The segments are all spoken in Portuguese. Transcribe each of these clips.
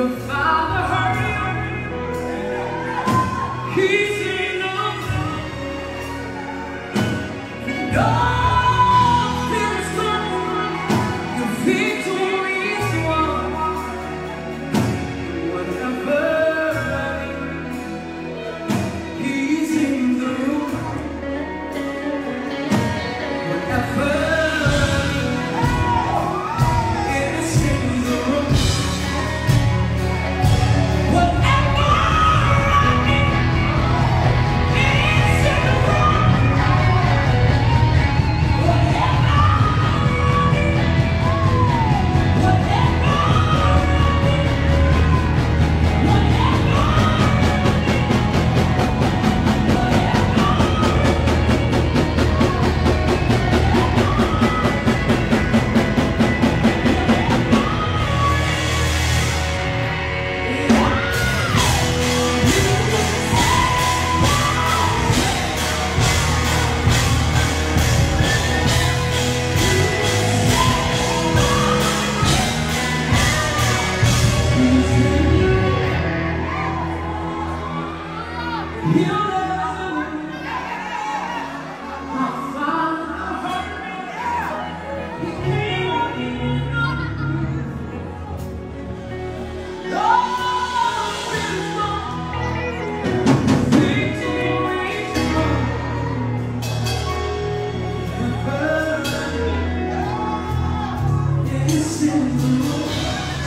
He's enough. No.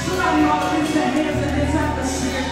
Somebody always said hands in his atmosphere.